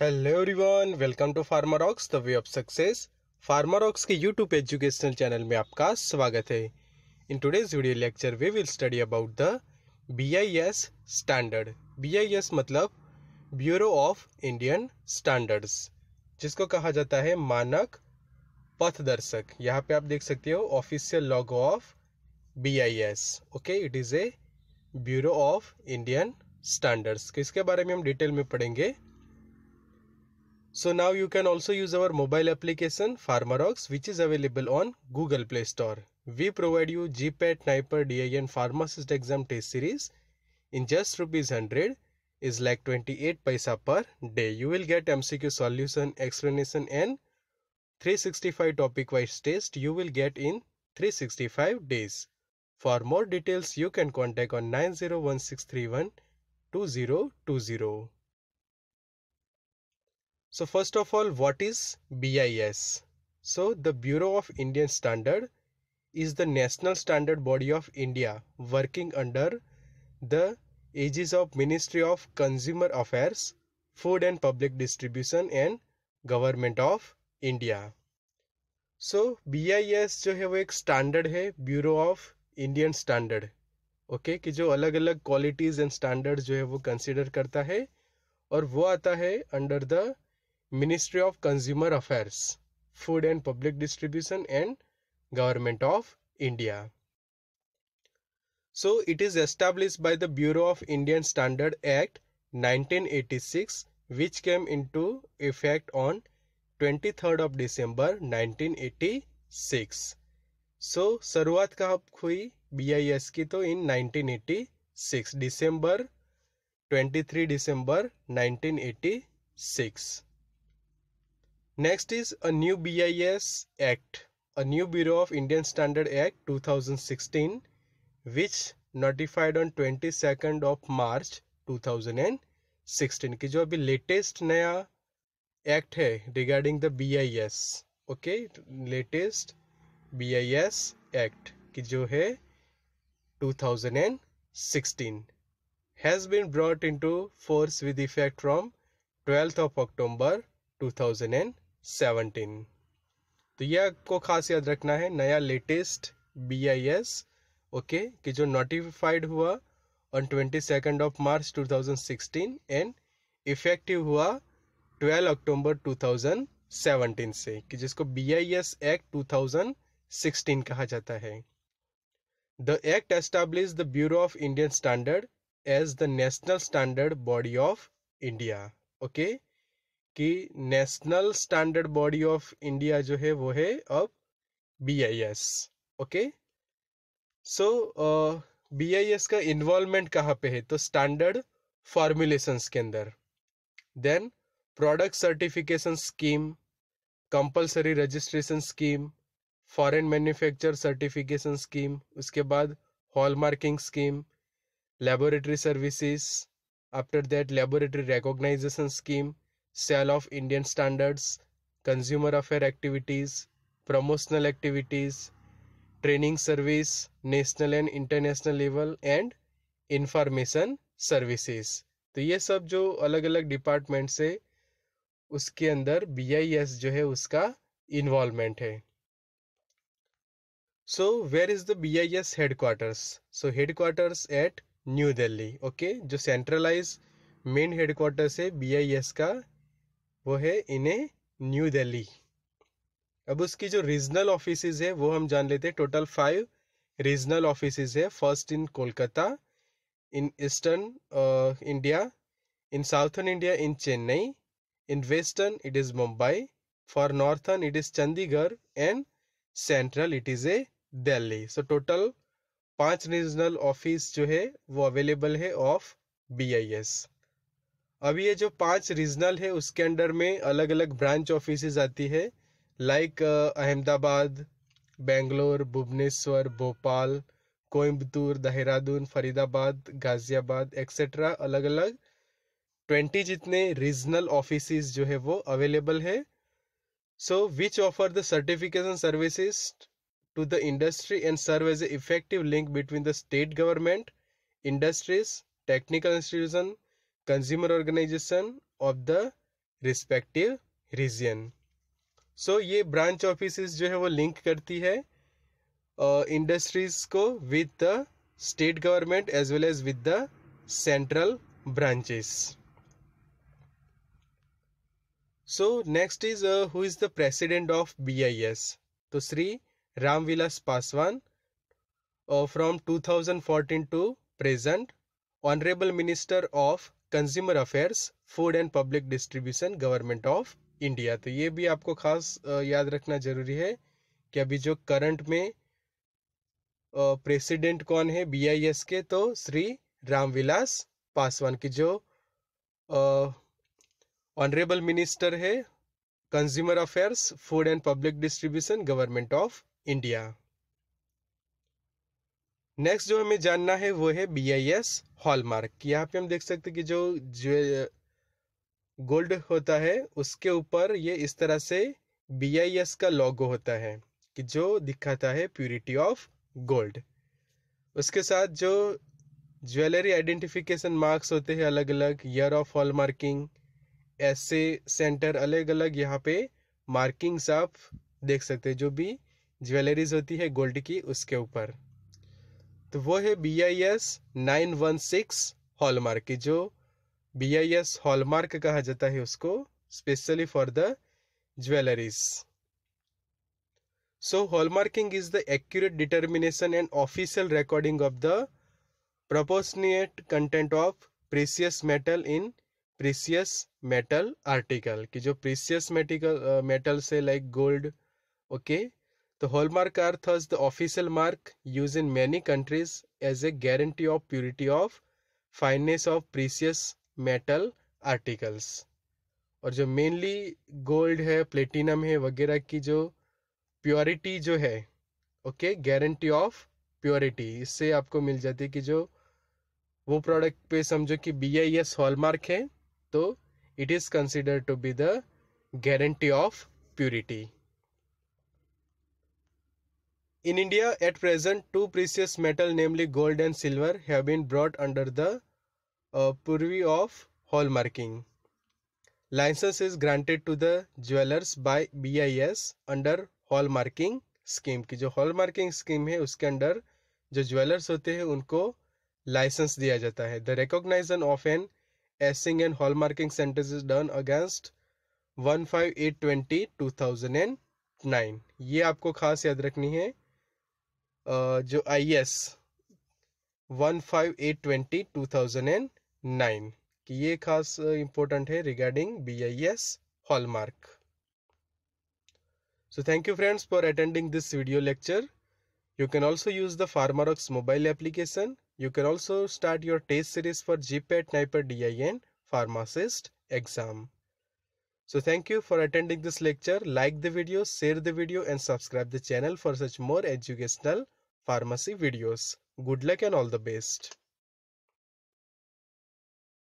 Hello everyone welcome to Pharmarocks the way of success Pharmarocks के YouTube educational channel में आपका स्वागत है। In today's video lecture we will study about the BIS standard BIS मतलब bureau of Indian standards जिसको कहा जाता है मानक पथदर्शक। यहाँ पे आप देख सकते हो official logo of BIS okay it is a bureau of Indian standards किसके बारे में हम डिटेल में पढ़ेंगे? So now you can also use our mobile application Pharmarox which is available on Google Play Store. We provide you GPAT, NIPER, DIN Pharmacist exam test series in just rupees 100 is like 28 paisa per day. You will get MCQ solution, explanation and 365 topic wise test you will get in 365 days. For more details you can contact on 901631 2020. So first of all, what is BIS? So the Bureau of Indian Standard is the national standard body of India working under the aegis of Ministry of Consumer Affairs, Food and Public Distribution and Government of India. So so, BIS जो है वो एक standard है bureau of Indian standard okay कि जो अलग अलग qualities and standard जो है वो कंसिडर करता है और वो आता है under the Ministry of Consumer Affairs, Food and Public Distribution and Government of India. So it is established by the Bureau of Indian Standard Act 1986 which came into effect on 23rd of December 1986. So शुरुआत कब हुई BIS की तो in 1986 December 23 December 1986. Next is a new BIS Act, a new Bureau of Indian Standard Act 2016 which notified on 22nd of March 2016 की जो अभी latest नया act है regarding the B I S okay latest B I S act की जो है 2016 has been brought into force with effect from 12th of October 2016 Seventeen. तो यह आपको खास याद रखना है, नया latest B I S okay कि जो नोटिफाइड हुआ on twenty second of March two thousand sixteen and effective हुआ twelve October two thousand seventeen से, कि जिसको B I S act two thousand sixteen कहा जाता है। The act establish the bureau of Indian standard as the national standard body of India okay कि national standard body of India जो है वो है अब B I S okay? So B I S का इन्वॉल्वमेंट कहाँ पे है? तो स्टैंडर्ड फॉर्मुलेशंस के अंदर। Then product certification scheme compulsory registration scheme foreign manufacture certification scheme उसके बाद hallmarking scheme laboratory services after that laboratory recognisation scheme sale of Indian standards consumer affair activities promotional activities training service national and international level and information services तो ये सब जो अलग अलग department से उसके अंदर BIS जो है उसका इन्वॉल्वमेंट है। So where is the B I S headquarters so headquarters at new Delhi okay जो सेंट्रलाइज मेन हेडक्वार्टर्स है बी का वो है इन्हें न्यू दिल्ली। अब उसकी जो रीजनल ऑफ़िस है, वो हम जान लेते हैं। टोटल फाइव रीजनल ऑफ़िस है। First in Kolkata in eastern India in southern India in Chennai in western it is Mumbai for northern it is Chandigarh and central it is a Delhi so total पाँच regional office जो है, वो available है of B I S अब ये जो पाँच regional है, उसके अंडर में अलग अलग ब्रांच ऑफ़िस आती है लाइक अहमदाबाद, बेंगलोर, भुवनेश्वर, भोपाल कोयम्बतूर देहरादून, फरीदाबाद, गाजियाबाद एक्सेट्रा अलग अलग ट्वेंटी जितने रीजनल ऑफ़िस जो है, वो अवेलेबल है। So which offer the certification services to the industry and serve as a effective link between the state government industries technical institution consumer organization of the respective region so ये branch office जो है वो link करती है industries uh, को with the state government as well as with the central branches so next is who is the president of B I S तो Shri Ramvilas Paswan from 2014 to present honourable minister of consumer affairs food and public distribution government of India तो ये भी आपको खास याद रखना ज़रूरी है कि अभी जो करंट में प्रेसिडेंट कौन है? बीआईएस के तो श्री रामविलास पासवान की जो ऑनरेबल मिनिस्टर है consumer affairs food and public distribution government of India next जो हमें जानना है वो है बी आई एस हॉलमार्क यहाँ पे हम देख सकते हैं कि जो गोल्ड होता है, उसके ऊपर ये इस तरह से बी आई एस का लॉगो होता है कि जो दिखाता है प्यूरिटी ऑफ़ गोल्ड उसके साथ जो ज्वेलरी आइडेंटिफिकेशन मार्क्स होते हैं अलग अलग ईयर ऑफ़ हॉल मार्किंग ऐसे सेंटर अलग अलग यहाँ पे मार्किंग्स आप देख सकते हैं, जो भी ज्वेलरीज होती है गोल्ड की, उसके ऊपर। तो वो है B I S nine one six hallmark की, जो बी आई एस हॉलमार्क कहा जाता है उसको specially for the jewelleries so hallmarking is the accurate determination and official recording of the proportionate content of precious metal in precious metal article कि जो precious मेटिकल metal से like gold okay? The hallmark are thus the official mark used in many countries as a guarantee of purity of fineness of precious metal articles और जो mainly gold है platinum है वगैरह की जो प्योरिटी जो है ओके गारंटी ऑफ़ प्योरिटी इससे आपको मिल जाती है कि जो वो प्रोडक्ट पे समझो कि बी आई एस हॉलमार्क है तो it is consider to be the guarantee of purity In India, at present, two precious metal, namely gold and silver, have been brought under the uh, purview of hallmarking. License is granted to the jewelers by BIS under hallmarking scheme की जो hall marking scheme है उसके under जो jewellers होते हैं उनको licence दिया जाता है the recognition of an assaying and hallmarking centres is done against one five eight twenty two thousand and nine ये आपको खास याद रखनी है जो I S one five eight twenty two thousand and nine कि ये खास इंपॉर्टेंट है regarding B I S hallmark so thank you friends for attending this video lecture you can also use the Pharmarox mobile application you can also start your test series for GPAT NIPER D I N pharmacist exam so thank you for attending this lecture like the video share the video and subscribe the channel for such more educational pharmacy videos. Good luck and all the best.